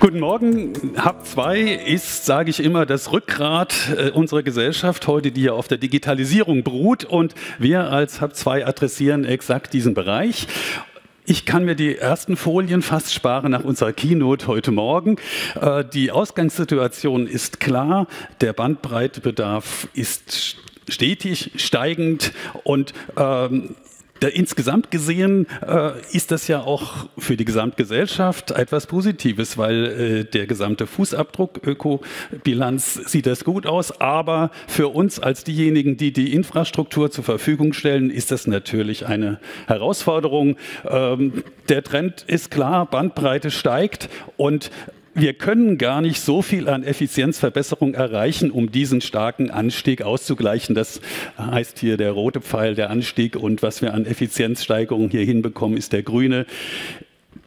Guten Morgen. Hub 2 ist, sage ich immer, das Rückgrat äh, unserer Gesellschaft heute, die ja auf der Digitalisierung beruht. Und wir als Hub 2 adressieren exakt diesen Bereich. Ich kann mir die ersten Folien fast sparen nach unserer Keynote heute Morgen. Äh, die Ausgangssituation ist klar. Der Bandbreitebedarf ist stetig steigend und ähm, da, insgesamt gesehen äh, ist das ja auch für die Gesamtgesellschaft etwas Positives, weil äh, der gesamte Fußabdruck, Ökobilanz sieht das gut aus, aber für uns als diejenigen, die die Infrastruktur zur Verfügung stellen, ist das natürlich eine Herausforderung. Ähm, der Trend ist klar, Bandbreite steigt und wir können gar nicht so viel an Effizienzverbesserung erreichen, um diesen starken Anstieg auszugleichen. Das heißt hier der rote Pfeil, der Anstieg. Und was wir an Effizienzsteigerung hier hinbekommen, ist der grüne.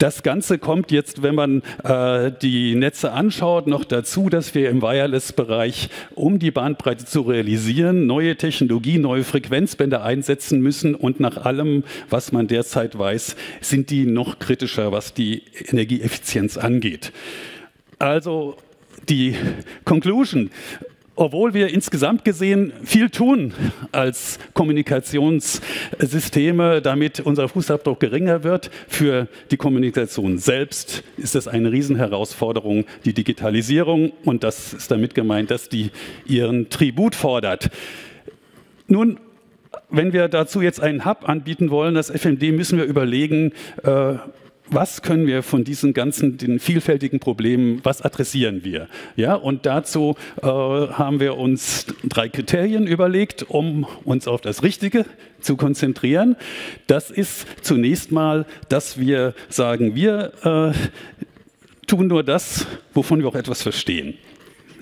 Das Ganze kommt jetzt, wenn man äh, die Netze anschaut, noch dazu, dass wir im Wireless-Bereich, um die Bandbreite zu realisieren, neue Technologie, neue Frequenzbänder einsetzen müssen. Und nach allem, was man derzeit weiß, sind die noch kritischer, was die Energieeffizienz angeht. Also die Conclusion, obwohl wir insgesamt gesehen viel tun als Kommunikationssysteme, damit unser Fußabdruck geringer wird, für die Kommunikation selbst ist es eine Riesenherausforderung, die Digitalisierung. Und das ist damit gemeint, dass die ihren Tribut fordert. Nun, wenn wir dazu jetzt einen Hub anbieten wollen, das FMD, müssen wir überlegen, äh, was können wir von diesen ganzen den vielfältigen Problemen, was adressieren wir? Ja, und dazu äh, haben wir uns drei Kriterien überlegt, um uns auf das Richtige zu konzentrieren. Das ist zunächst mal, dass wir sagen, wir äh, tun nur das, wovon wir auch etwas verstehen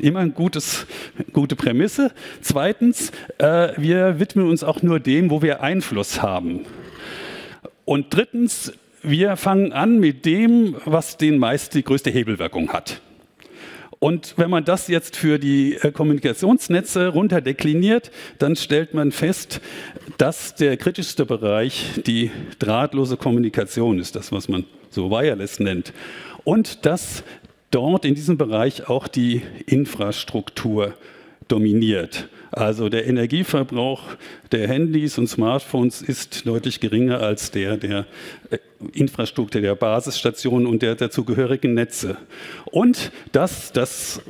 immer eine gute Prämisse. Zweitens, äh, wir widmen uns auch nur dem, wo wir Einfluss haben. Und drittens, wir fangen an mit dem, was den meist die größte Hebelwirkung hat. Und wenn man das jetzt für die äh, Kommunikationsnetze runterdekliniert, dann stellt man fest, dass der kritischste Bereich die drahtlose Kommunikation ist, das was man so Wireless nennt. Und dass dort in diesem Bereich auch die Infrastruktur dominiert. Also der Energieverbrauch der Handys und Smartphones ist deutlich geringer als der der äh, Infrastruktur der Basisstationen und der dazugehörigen Netze. Und das, das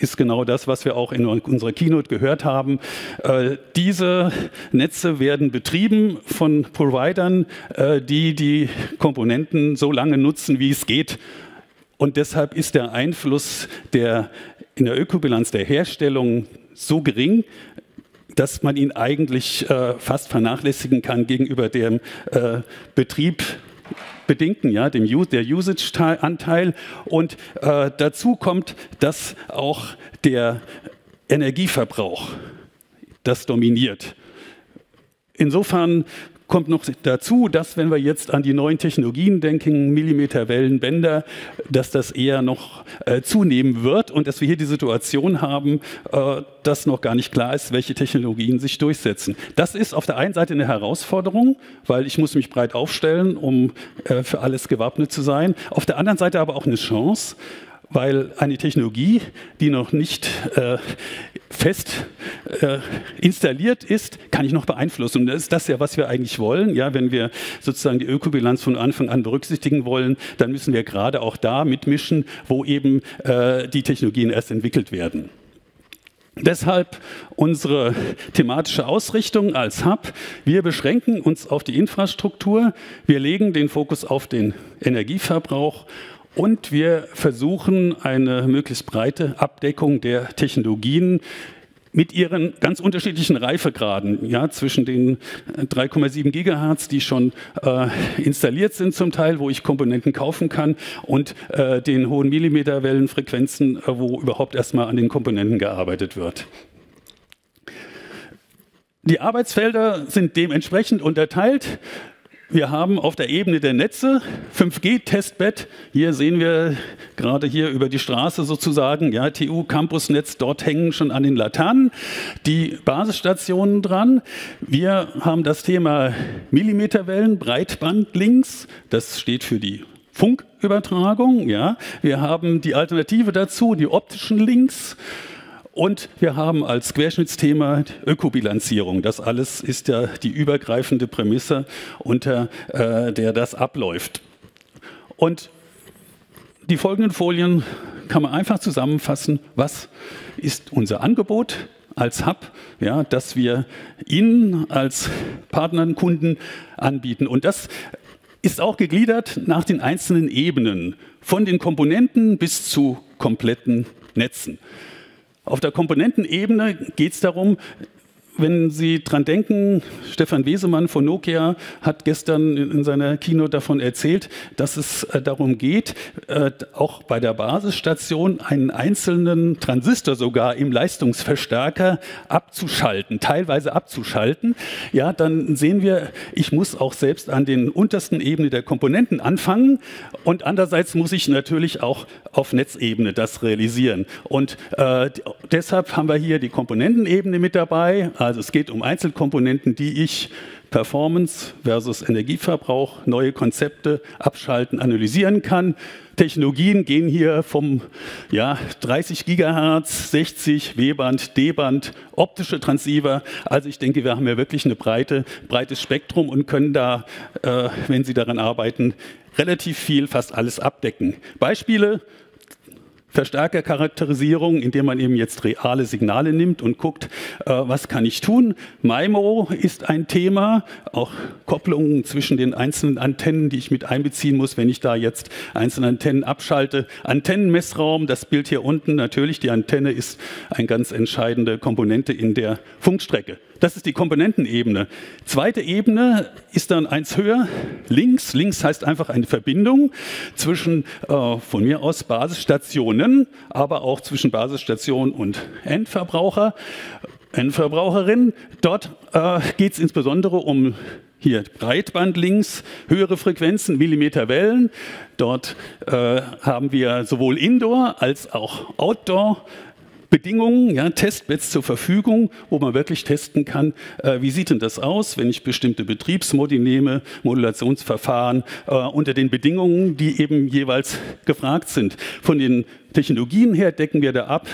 ist genau das, was wir auch in unserer Keynote gehört haben. Äh, diese Netze werden betrieben von Providern, äh, die die Komponenten so lange nutzen, wie es geht. Und deshalb ist der Einfluss der in der Ökobilanz der Herstellung so gering, dass man ihn eigentlich äh, fast vernachlässigen kann gegenüber dem äh, Betrieb bedingten, ja, dem der Usage-Anteil. Und äh, dazu kommt, dass auch der Energieverbrauch das dominiert. Insofern kommt noch dazu, dass wenn wir jetzt an die neuen Technologien denken, Millimeterwellenbänder, dass das eher noch äh, zunehmen wird und dass wir hier die Situation haben, äh, dass noch gar nicht klar ist, welche Technologien sich durchsetzen. Das ist auf der einen Seite eine Herausforderung, weil ich muss mich breit aufstellen, um äh, für alles gewappnet zu sein. Auf der anderen Seite aber auch eine Chance, weil eine Technologie, die noch nicht äh, fest äh, installiert ist, kann ich noch beeinflussen. Und das ist das ja, was wir eigentlich wollen. Ja, wenn wir sozusagen die Ökobilanz von Anfang an berücksichtigen wollen, dann müssen wir gerade auch da mitmischen, wo eben äh, die Technologien erst entwickelt werden. Deshalb unsere thematische Ausrichtung als Hub. Wir beschränken uns auf die Infrastruktur, wir legen den Fokus auf den Energieverbrauch und wir versuchen eine möglichst breite Abdeckung der Technologien mit ihren ganz unterschiedlichen Reifegraden, ja, zwischen den 3,7 Gigahertz, die schon äh, installiert sind zum Teil, wo ich Komponenten kaufen kann, und äh, den hohen Millimeterwellenfrequenzen, äh, wo überhaupt erstmal an den Komponenten gearbeitet wird. Die Arbeitsfelder sind dementsprechend unterteilt. Wir haben auf der Ebene der Netze 5G-Testbett. Hier sehen wir gerade hier über die Straße sozusagen, ja, TU Campusnetz, dort hängen schon an den Laternen die Basisstationen dran. Wir haben das Thema Millimeterwellen, Breitband links. Das steht für die Funkübertragung. Ja. Wir haben die Alternative dazu, die optischen Links. Und wir haben als Querschnittsthema Ökobilanzierung. Das alles ist ja die übergreifende Prämisse, unter äh, der das abläuft. Und die folgenden Folien kann man einfach zusammenfassen. Was ist unser Angebot als Hub, ja, das wir Ihnen als Partnern, Kunden anbieten? Und das ist auch gegliedert nach den einzelnen Ebenen, von den Komponenten bis zu kompletten Netzen. Auf der Komponentenebene geht es darum, wenn Sie dran denken, Stefan Wesemann von Nokia hat gestern in seiner Kino davon erzählt, dass es äh, darum geht, äh, auch bei der Basisstation einen einzelnen Transistor sogar im Leistungsverstärker abzuschalten, teilweise abzuschalten. Ja, dann sehen wir, ich muss auch selbst an den untersten Ebenen der Komponenten anfangen und andererseits muss ich natürlich auch auf Netzebene das realisieren. Und äh, deshalb haben wir hier die Komponentenebene mit dabei. Also es geht um Einzelkomponenten, die ich Performance versus Energieverbrauch, neue Konzepte abschalten, analysieren kann. Technologien gehen hier vom ja, 30 Gigahertz, 60 W-Band, D-Band, optische Transceiver. Also ich denke, wir haben ja wirklich eine breite, breites Spektrum und können da, äh, wenn Sie daran arbeiten, relativ viel, fast alles abdecken. Beispiele, Verstärkercharakterisierung, indem man eben jetzt reale Signale nimmt und guckt, äh, was kann ich tun. MIMO ist ein Thema, auch Kopplungen zwischen den einzelnen Antennen, die ich mit einbeziehen muss, wenn ich da jetzt einzelne Antennen abschalte. Antennenmessraum, das Bild hier unten, natürlich, die Antenne ist eine ganz entscheidende Komponente in der Funkstrecke. Das ist die Komponentenebene. Zweite Ebene ist dann eins höher, links. Links heißt einfach eine Verbindung zwischen äh, von mir aus Basisstationen, aber auch zwischen Basisstation und Endverbraucher, Endverbraucherin. Dort äh, geht es insbesondere um hier Breitband links, höhere Frequenzen, Millimeterwellen. Dort äh, haben wir sowohl Indoor als auch Outdoor Bedingungen, ja, Testbeds zur Verfügung, wo man wirklich testen kann, äh, wie sieht denn das aus, wenn ich bestimmte Betriebsmodi nehme, Modulationsverfahren äh, unter den Bedingungen, die eben jeweils gefragt sind. Von den Technologien her decken wir da ab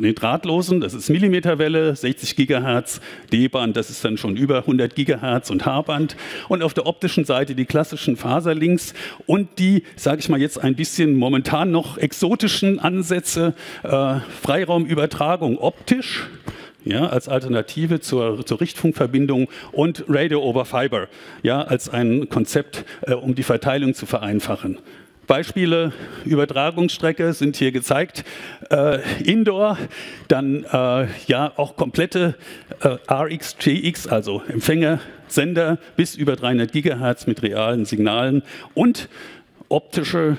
den drahtlosen, das ist Millimeterwelle, 60 Gigahertz, D-Band, das ist dann schon über 100 Gigahertz und H-Band und auf der optischen Seite die klassischen Faserlinks und die, sage ich mal jetzt ein bisschen momentan noch exotischen Ansätze, äh, Freiraumübertragung optisch, ja, als Alternative zur, zur Richtfunkverbindung und Radio over Fiber, ja, als ein Konzept, äh, um die Verteilung zu vereinfachen. Beispiele Übertragungsstrecke sind hier gezeigt. Äh, Indoor, dann äh, ja auch komplette äh, RX, GX, also Empfänger, Sender bis über 300 Gigahertz mit realen Signalen und optische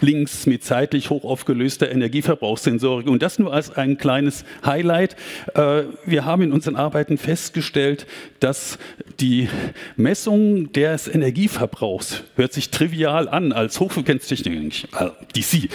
links mit zeitlich hoch aufgelöster Energieverbrauchssensorik. Und das nur als ein kleines Highlight. Äh, wir haben in unseren Arbeiten festgestellt, dass die Messung des Energieverbrauchs hört sich trivial an als Hochfrequenztechnik, äh, DC.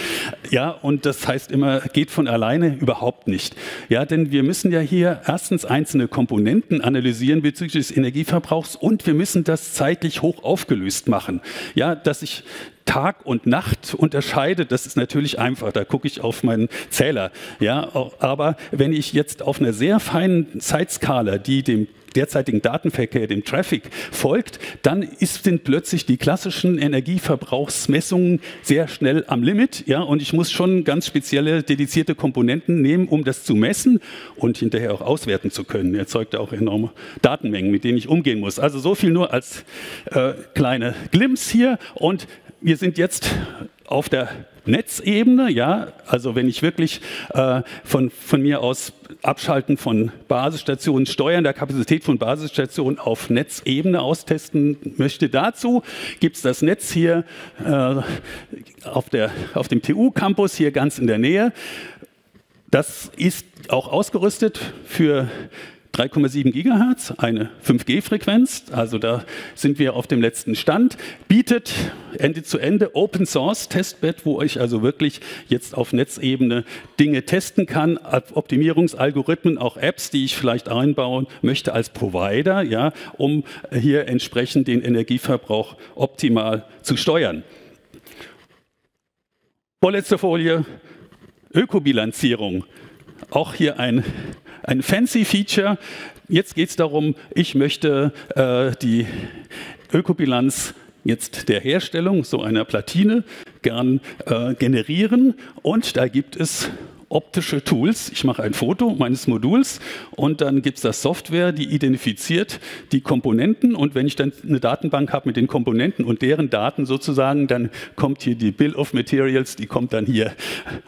Ja, und das heißt immer, geht von alleine überhaupt nicht. Ja, denn wir müssen ja hier erstens einzelne Komponenten analysieren bezüglich des Energieverbrauchs und wir müssen das zeitlich hoch aufgelöst machen. Ja, dass ich Tag und Nacht unterscheidet, das ist natürlich einfach. Da gucke ich auf meinen Zähler. Ja, aber wenn ich jetzt auf einer sehr feinen Zeitskala, die dem derzeitigen Datenverkehr, dem Traffic folgt, dann sind plötzlich die klassischen Energieverbrauchsmessungen sehr schnell am Limit. Ja, und ich muss schon ganz spezielle, dedizierte Komponenten nehmen, um das zu messen und hinterher auch auswerten zu können. Erzeugt auch enorme Datenmengen, mit denen ich umgehen muss. Also so viel nur als äh, kleine Glimpse hier. Und wir sind jetzt auf der Netzebene, ja, also wenn ich wirklich äh, von, von mir aus Abschalten von Basisstationen, Steuern der Kapazität von Basisstationen auf Netzebene austesten möchte, dazu gibt es das Netz hier äh, auf, der, auf dem TU-Campus hier ganz in der Nähe. Das ist auch ausgerüstet für 3,7 Gigahertz, eine 5G-Frequenz, also da sind wir auf dem letzten Stand, bietet Ende zu Ende Open Source Testbed, wo ich also wirklich jetzt auf Netzebene Dinge testen kann, Optimierungsalgorithmen, auch Apps, die ich vielleicht einbauen möchte als Provider, ja, um hier entsprechend den Energieverbrauch optimal zu steuern. Vorletzte Folie, Ökobilanzierung. Auch hier ein, ein fancy Feature. Jetzt geht es darum, ich möchte äh, die Ökobilanz jetzt der Herstellung so einer Platine gern äh, generieren und da gibt es optische Tools. Ich mache ein Foto meines Moduls und dann gibt es das Software, die identifiziert die Komponenten und wenn ich dann eine Datenbank habe mit den Komponenten und deren Daten sozusagen, dann kommt hier die Bill of Materials, die kommt dann hier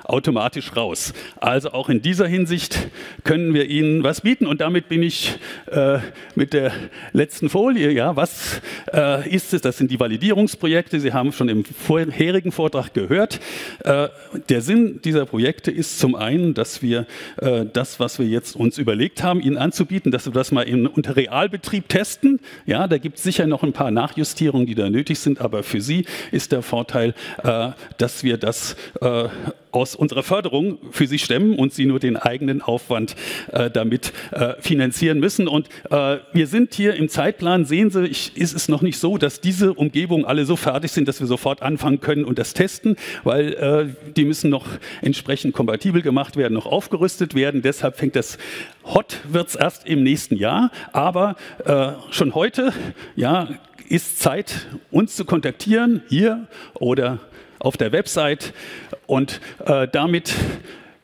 automatisch raus. Also auch in dieser Hinsicht können wir Ihnen was bieten und damit bin ich äh, mit der letzten Folie. Ja, was äh, ist es? Das sind die Validierungsprojekte. Sie haben schon im vorherigen Vortrag gehört. Äh, der Sinn dieser Projekte ist zum zum einen, dass wir äh, das, was wir jetzt uns überlegt haben, Ihnen anzubieten, dass wir das mal in, unter Realbetrieb testen. Ja, da gibt es sicher noch ein paar Nachjustierungen, die da nötig sind, aber für Sie ist der Vorteil, äh, dass wir das äh, aus unserer Förderung für sie stemmen und sie nur den eigenen Aufwand äh, damit äh, finanzieren müssen. Und äh, wir sind hier im Zeitplan, sehen Sie, ich, ist es noch nicht so, dass diese Umgebungen alle so fertig sind, dass wir sofort anfangen können und das testen, weil äh, die müssen noch entsprechend kompatibel gemacht werden, noch aufgerüstet werden. Deshalb fängt das Hot wird es erst im nächsten Jahr, aber äh, schon heute ja, ist Zeit, uns zu kontaktieren, hier oder auf der Website. Und äh, damit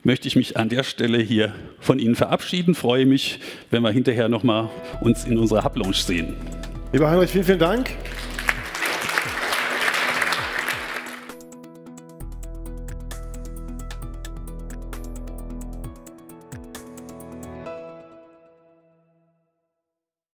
möchte ich mich an der Stelle hier von Ihnen verabschieden. Freue mich, wenn wir hinterher nochmal uns in unserer Hub Lounge sehen. Lieber Heinrich, vielen, vielen Dank.